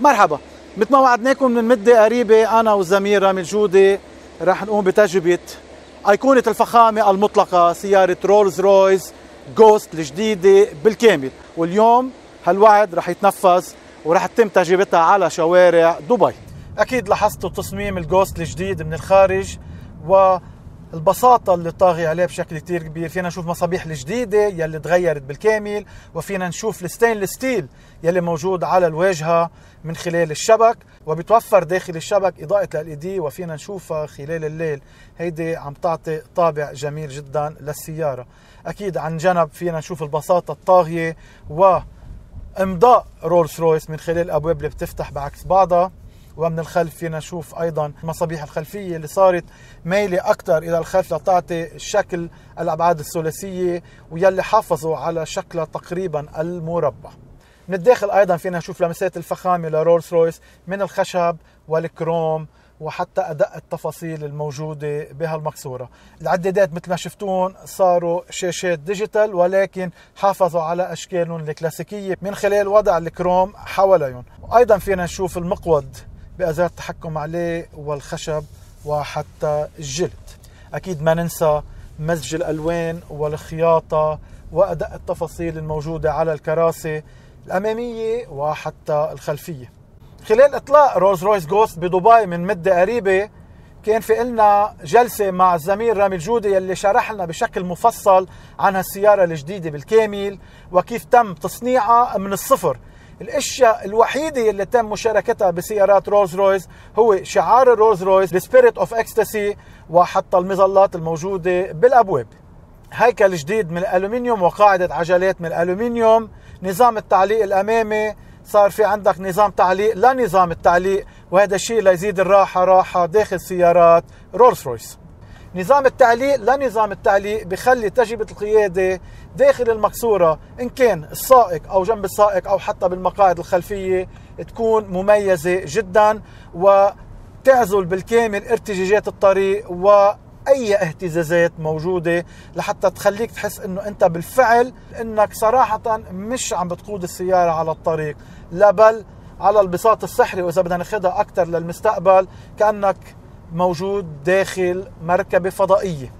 مرحبا. مثل ما وعدناكم من مدة قريبة أنا والزميل رامي الجودي رح نقوم بتجربة أيقونة الفخامة المطلقة سيارة رولز رويس جوست الجديدة بالكامل. واليوم هالوعد رح يتنفذ ورح تتم تجربتها على شوارع دبي. أكيد لاحظتوا تصميم الجوست الجديد من الخارج و البساطة اللي طاغي عليه بشكل كتير كبير فينا نشوف مصابيح الجديدة يلي تغيرت بالكامل وفينا نشوف ال stainless steel يلي موجود على الواجهة من خلال الشبك وبتوفر داخل الشبك إضاءة LED وفينا نشوفها خلال الليل. هيدي عم تعطي طابع جميل جدا للسيارة. أكيد عن جنب فينا نشوف البساطة الطاغية وإمضاء رولز رويس من خلال الأبواب اللي بتفتح بعكس بعضها. ومن الخلف فينا نشوف أيضا المصابيح الخلفية اللي صارت مايلة أكثر إلى الخلف لتعطي شكل الأبعاد الثلاثية ويلي حافظوا على شكلها تقريبا المربع. من الداخل أيضا فينا نشوف لمسات الفخامة لرولز رويس من الخشب والكروم وحتى ادق التفاصيل الموجودة بهالمقصورة. العدادات مثل ما شفتون صاروا شاشات digital ولكن حافظوا على أشكالهم الكلاسيكية من خلال وضع الكروم حواليهم. وأيضا فينا نشوف المقود بأزرار التحكم عليه والخشب وحتى الجلد. أكيد ما ننسى مزج الألوان والخياطة وأدق التفاصيل الموجودة على الكراسي الأمامية وحتى الخلفية. خلال إطلاق رولز رويس جوست بدبي من مدة قريبة كان في لنا جلسة مع الزميل رامي الجودي يلي شرح لنا بشكل مفصل عن هالسيارة الجديدة بالكامل وكيف تم تصنيعها من الصفر الأشياء الوحيدة اللي تم مشاركتها بسيارات رولز رويس هو شعار ال Rolls Royce Spirit of Ecstasy وحتى المظلات الموجودة بالأبواب. هيكل جديد من الألومنيوم وقاعدة عجلات من الألومنيوم. نظام التعليق الأمامي صار في عندك نظام تعليق لنظام التعليق وهذا الشيء ليزيد الراحة راحة داخل سيارات Rolls Royce نظام التعليق لنظام التعليق بخلي تجربة القيادة داخل المقصورة إن كان السائق أو جنب السائق أو حتى بالمقاعد الخلفية تكون مميزة جدا وتعزل بالكامل ارتجاجات الطريق و اي اهتزازات موجودة لحتى تخليك تحس إنه أنت بالفعل إنك صراحة مش عم بتقود السيارة على الطريق لا بل على البساط السحري وإذا بدنا ناخذها أكثر للمستقبل كأنك موجود داخل مركبة فضائية.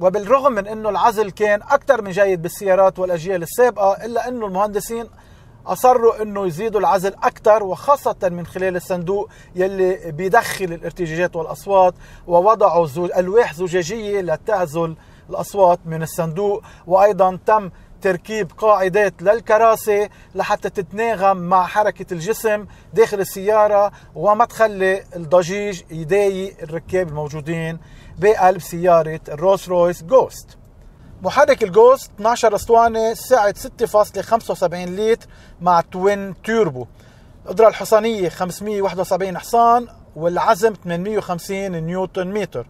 وبالرغم من إنه العزل كان أكثر من جيد بالسيارات والأجيال السابقة إلا إنه المهندسين أصروا إنه يزيدوا العزل أكثر وخاصة من خلال الصندوق يلي بيدخل الارتجاجات والأصوات ووضعوا زو... ألواح زجاجية لتعزل الأصوات من الصندوق. وأيضا تم تركيب قاعدات للكراسي لحتى تتناغم مع حركة الجسم داخل السيارة وما تخلي الضجيج يضايق الركاب الموجودين بقلب سيارة الروس رويس جوست. محرك ال Ghost 12 أسطوانة سعة 6.75 لتر مع twin turbo. القدرة الحصانية 571 حصان والعزم 850 نيوتن متر.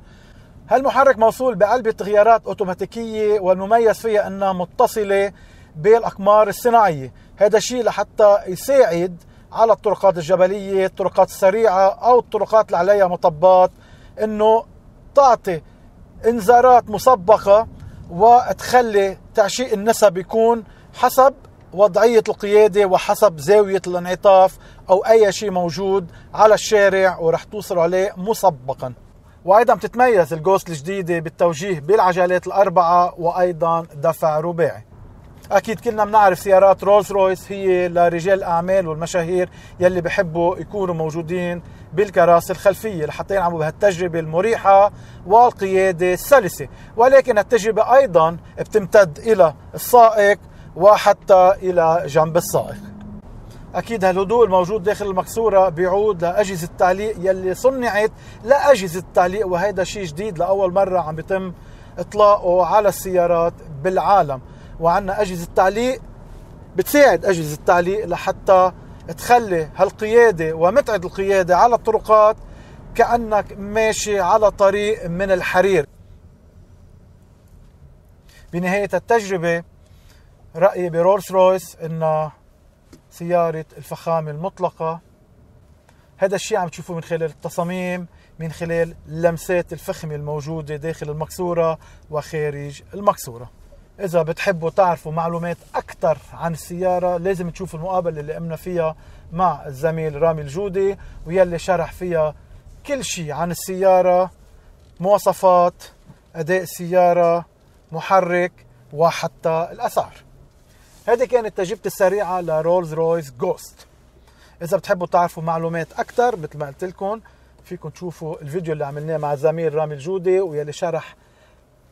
هالمحرك موصول بعلبة تغييرات اوتوماتيكية والمميز فيها إنها متصلة بالأقمار الصناعية. هذا الشيء لحتى يساعد على الطرقات الجبلية الطرقات السريعة أو الطرقات اللي عليها مطبات إنه تعطي إنذارات مسبقة وتخلي تعشيق النسب يكون حسب وضعية القيادة وحسب زاوية الانعطاف أو أي شيء موجود على الشارع ورح توصلوا عليه مسبقاً. وأيضا بتتميز ال Ghost الجديدة بالتوجيه بالعجلات الأربعة وأيضا دفع رباعي. أكيد كلنا بنعرف سيارات Rolls Royce هي لرجال الأعمال والمشاهير يلي بحبوا يكونوا موجودين بالكراسي الخلفية لحتى ينعموا بهالتجربة المريحة والقيادة السلسة. ولكن التجربه أيضا بتمتد إلى السائق وحتى إلى جنب السائق. أكيد هالهدوء الموجود داخل المكسوره بيعود لأجهزة التعليق يلي صنعت لأجهزة التعليق وهذا شيء جديد لأول مرة عم بيتم إطلاقه على السيارات بالعالم. وعندنا أجهزة تعليق بتساعد أجهزة التعليق لحتى تخلي هالقيادة ومتعة القيادة على الطرقات كأنك ماشي على طريق من الحرير. بنهاية التجربة رأيي برولز رويس إنه سيارة الفخامة المطلقة. هذا الشيء عم تشوفوه من خلال التصاميم من خلال لمسات الفخمة الموجودة داخل المكسورة وخارج المقصورة. إذا بتحبوا تعرفوا معلومات أكثر عن السيارة لازم تشوفوا المقابلة اللي قمنا فيها مع الزميل رامي الجودي ويلي شرح فيها كل شيء عن السيارة مواصفات أداء السيارة محرك وحتى الأسعار. هذه كانت تجربتي السريعة ل Rolls Royce Ghost إذا بتحبوا تعرفوا معلومات أكثر مثل ما قلت لكم فيكم تشوفوا الفيديو اللي عملناه مع الزميل رامي الجودي ويلي شرح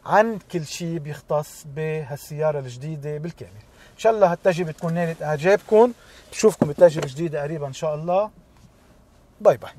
عن كل شيء بيختص بهالسيارة الجديدة بالكامل. إن شاء الله هالتجربة تكون نالت إعجابكم. بشوفكم بتجربة جديدة قريبا إن شاء الله. باي باي.